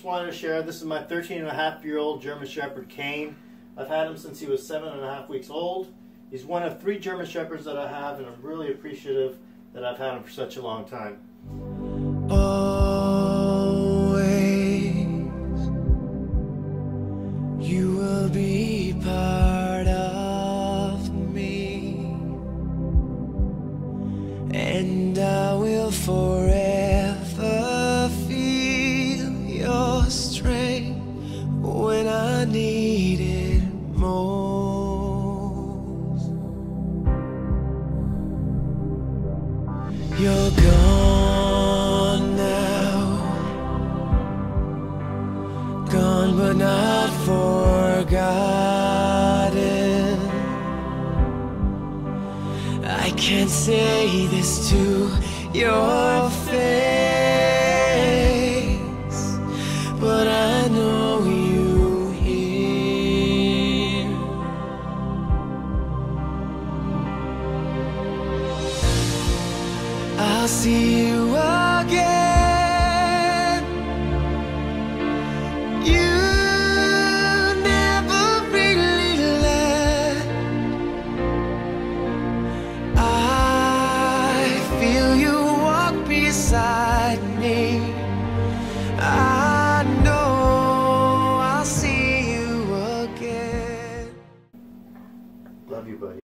Just wanted to share, this is my 13 and a half year old German Shepherd Kaine. I've had him since he was seven and a half weeks old. He's one of three German Shepherds that I have, and I'm really appreciative that I've had him for such a long time. Always, you will be part of me, and I will forever I need it most. You're gone now, gone but not forgotten. I can't say this to your face, I'll see you again. You never really left. I feel you walk beside me. I know I'll see you again. Love you, buddy.